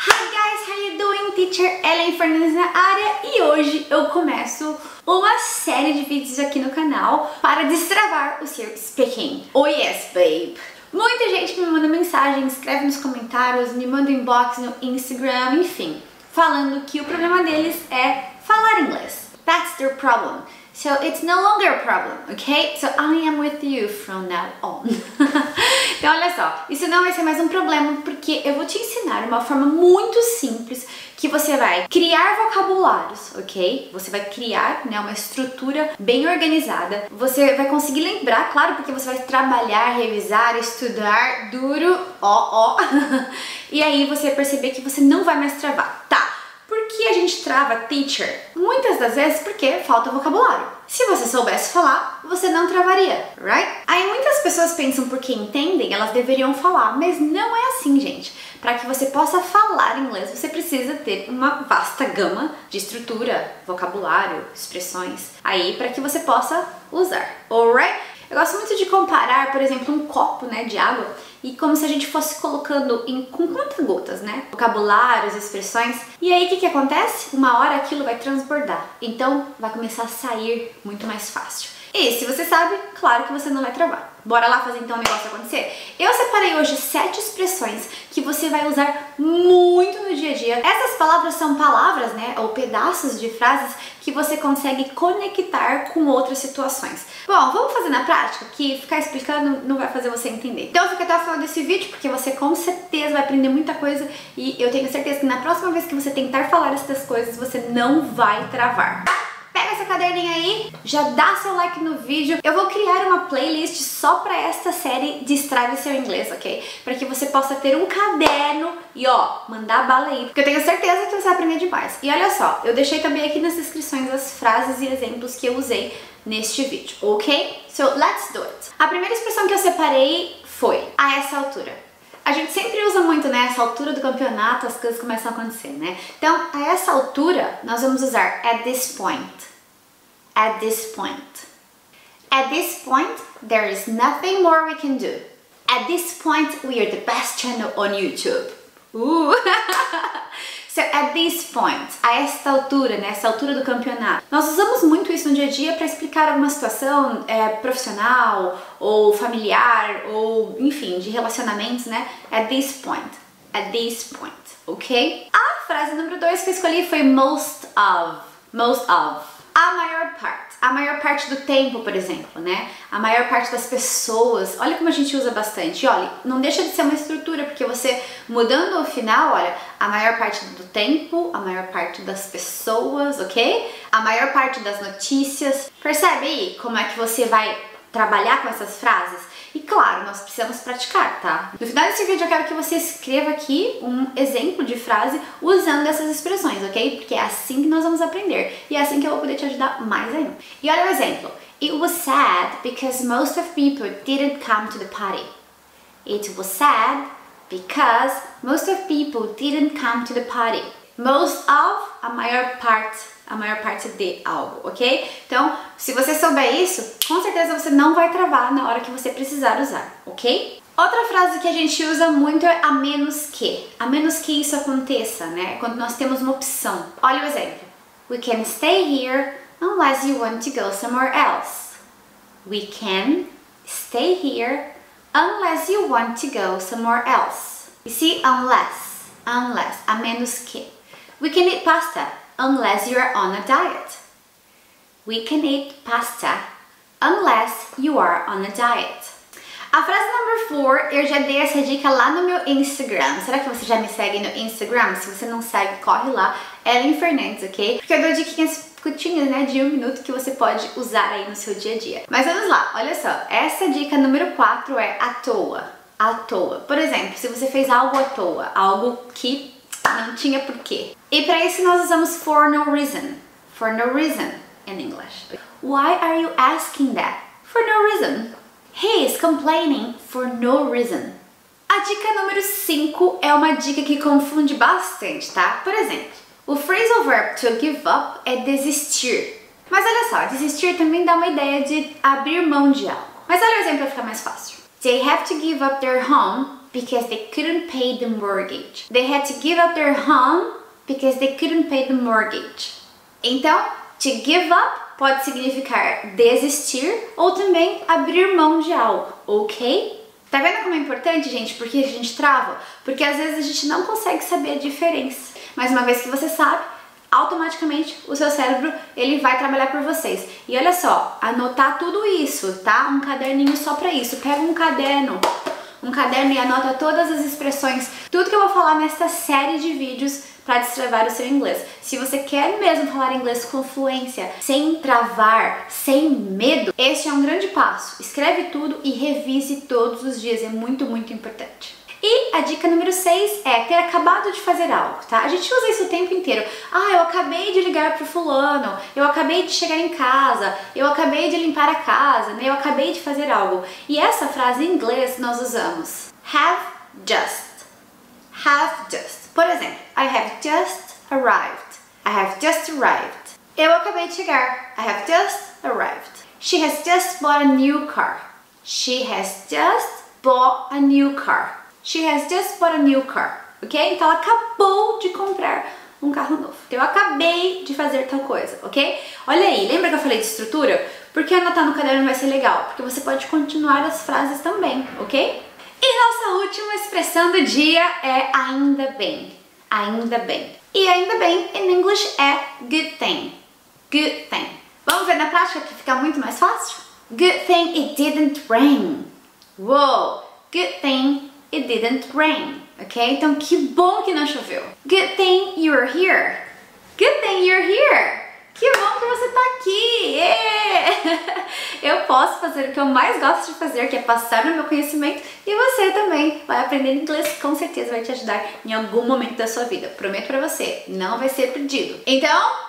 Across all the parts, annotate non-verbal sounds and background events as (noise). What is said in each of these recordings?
Hi guys, how you doing? Teacher Ellen Fernandes na área e hoje eu começo uma série de vídeos aqui no canal para destravar o seu speaking. Oh yes, babe! Muita gente me manda mensagem, escreve nos comentários, me manda inbox no Instagram, enfim, falando que o problema deles é falar inglês. That's their problem. So it's no longer a problem, okay? So I am with you from now on. (laughs) então olha só, isso não vai ser mais um problema porque eu vou te ensinar uma forma muito simples que você vai criar vocabulários, ok? Você vai criar né, uma estrutura bem organizada. Você vai conseguir lembrar, claro, porque você vai trabalhar, revisar, estudar duro, ó, ó. (laughs) e aí você vai perceber que você não vai mais travar. A gente trava teacher? Muitas das vezes porque falta vocabulário. Se você soubesse falar, você não travaria, right? Aí muitas pessoas pensam porque entendem, elas deveriam falar, mas não é assim, gente. Para que você possa falar inglês, você precisa ter uma vasta gama de estrutura, vocabulário, expressões aí para que você possa usar, alright? Eu gosto muito de comparar, por exemplo, um copo né, de água e como se a gente fosse colocando em com quantas gotas, né? Vocabulários, expressões. E aí o que, que acontece? Uma hora aquilo vai transbordar. Então vai começar a sair muito mais fácil. E se você sabe, claro que você não vai travar. Bora lá fazer então o negócio acontecer? Eu separei hoje sete expressões que você vai usar muito no dia a dia. Essas palavras são palavras, né, ou pedaços de frases que você consegue conectar com outras situações. Bom, vamos fazer na prática, que ficar explicando não vai fazer você entender. Então fica até o final desse vídeo, porque você com certeza vai aprender muita coisa e eu tenho certeza que na próxima vez que você tentar falar essas coisas, você não vai travar pega essa caderninha aí, já dá seu like no vídeo. Eu vou criar uma playlist só para esta série Destrave seu inglês, ok? Para que você possa ter um caderno e ó, mandar bala aí, porque eu tenho certeza que você vai aprender demais. E olha só, eu deixei também aqui nas descrições as frases e exemplos que eu usei neste vídeo, ok? So let's do it. A primeira expressão que eu separei foi a essa altura. A gente sempre usa muito, né, essa altura do campeonato, as coisas começam a acontecer, né? Então, a essa altura, nós vamos usar at this point at this point. At this point, there is nothing more we can do. At this point, we are the best channel on YouTube. Uh. (laughs) so at this point, a esta altura, nessa né, altura do campeonato, nós usamos muito isso no dia a dia para explicar alguma situação é, profissional ou familiar ou enfim de relacionamentos, né? At this point, at this point, ok? A frase número 2 que eu escolhi foi most of, most of. A maior parte, a maior parte do tempo, por exemplo, né? A maior parte das pessoas, olha como a gente usa bastante. E olha, não deixa de ser uma estrutura, porque você mudando o final, olha, a maior parte do tempo, a maior parte das pessoas, ok? A maior parte das notícias. Percebe aí como é que você vai trabalhar com essas frases? E claro, nós precisamos praticar, tá? No final desse vídeo eu quero que você escreva aqui um exemplo de frase usando essas expressões, ok? Porque é assim que nós vamos aprender e é assim que eu vou poder te ajudar mais ainda. E olha o exemplo. It was sad because most of people didn't come to the party. It was sad because most of people didn't come to the party. Most of, a maior parte a maior parte de algo, ok? Então, se você souber isso, com certeza você não vai travar na hora que você precisar usar, ok? Outra frase que a gente usa muito é a menos que. A menos que isso aconteça, né? Quando nós temos uma opção. Olha o exemplo. We can stay here unless you want to go somewhere else. We can stay here unless you want to go somewhere else. You see, unless, unless, a menos que. We can eat pasta unless you're on a diet. We can eat pasta unless you are on a diet. A frase number 4, eu já dei essa dica lá no meu Instagram. Será que você já me segue no Instagram? Se você não segue, corre lá, Ellen Fernandes, ok? Porque eu dou diquinhas curtinhas, né, de um minuto que você pode usar aí no seu dia a dia. Mas vamos lá, olha só. Essa dica número 4 é à toa. À toa. Por exemplo, se você fez algo à toa, algo que não tinha porquê. E para isso nós usamos for no reason. For no reason in English. Why are you asking that? For no reason. He is complaining for no reason. A dica número 5 é uma dica que confunde bastante, tá? Por exemplo, o phrasal verb to give up é desistir. Mas olha só, desistir também dá uma ideia de abrir mão de algo. Mas olha o exemplo para ficar mais fácil. They have to give up their home because they couldn't pay the mortgage. They had to give up their home because they couldn't pay the mortgage. Então, to give up pode significar desistir ou também abrir mão de algo, ok? Tá vendo como é importante, gente? Porque a gente trava? Porque às vezes a gente não consegue saber a diferença. Mas uma vez que você sabe, automaticamente o seu cérebro ele vai trabalhar por vocês. E olha só, anotar tudo isso, tá? Um caderninho só para isso. Pega um caderno, um caderno e anota todas as expressões, tudo que eu vou falar nesta série de vídeos para destravar o seu inglês. Se você quer mesmo falar inglês com fluência, sem travar, sem medo, este é um grande passo. Escreve tudo e revise todos os dias, é muito, muito importante. E a dica número 6 é ter acabado de fazer algo, tá? A gente usa isso o tempo inteiro. Ah, eu acabei de ligar pro fulano, eu acabei de chegar em casa, eu acabei de limpar a casa, né? Eu acabei de fazer algo. E essa frase em inglês nós usamos have just. Have just. Por exemplo, I have just arrived. I have just arrived. Eu acabei de chegar. I have just arrived. She has just bought a new car. She has just bought a new car. She has just bought a new car, ok? Então ela acabou de comprar um carro novo. Então, eu acabei de fazer tal coisa, ok? Olha aí, lembra que eu falei de estrutura? Porque anotar no caderno vai ser legal, porque você pode continuar as frases também, ok? E nossa última expressão do dia é ainda bem. Ainda bem. E ainda bem, em inglês, é good thing. Good thing. Vamos ver na prática que fica muito mais fácil? Good thing it didn't rain. Whoa! Good thing it didn't rain, ok? Então que bom que não choveu. Good thing you're here. Good thing you're here. Que bom que você tá aqui! Yeah! (laughs) Eu posso fazer o que eu mais gosto de fazer, que é passar o meu conhecimento, e você também vai aprender inglês, com certeza vai te ajudar em algum momento da sua vida. Prometo pra você, não vai ser perdido. Então,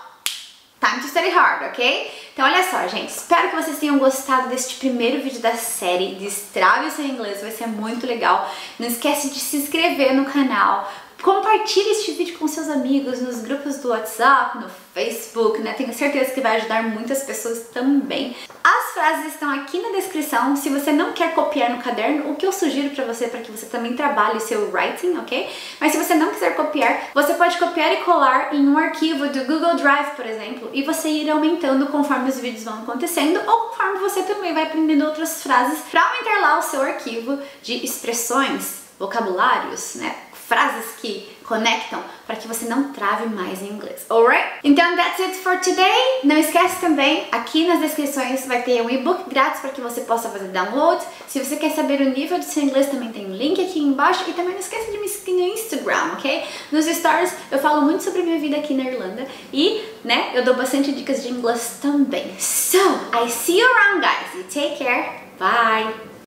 Time to study hard, ok? Então olha só, gente, espero que vocês tenham gostado deste primeiro vídeo da série Destrave o seu inglês, vai ser muito legal. Não esquece de se inscrever no canal, Compartilhe este vídeo com seus amigos nos grupos do WhatsApp, no Facebook, né? Tenho certeza que vai ajudar muitas pessoas também. As frases estão aqui na descrição. Se você não quer copiar no caderno, o que eu sugiro para você para que você também trabalhe o seu writing, ok? Mas se você não quiser copiar, você pode copiar e colar em um arquivo do Google Drive, por exemplo, e você ir aumentando conforme os vídeos vão acontecendo ou conforme você também vai aprendendo outras frases para aumentar lá o seu arquivo de expressões, vocabulários, né? Frases que conectam para que você não trave mais em inglês, alright? Então, that's it for today. Não esquece também, aqui nas descrições vai ter um e-book grátis para que você possa fazer download. Se você quer saber o nível do seu inglês, também tem um link aqui embaixo. E também não esqueça de me seguir no Instagram, ok? Nos stories eu falo muito sobre minha vida aqui na Irlanda e, né, eu dou bastante dicas de inglês também. So, I see you around, guys. You take care. Bye!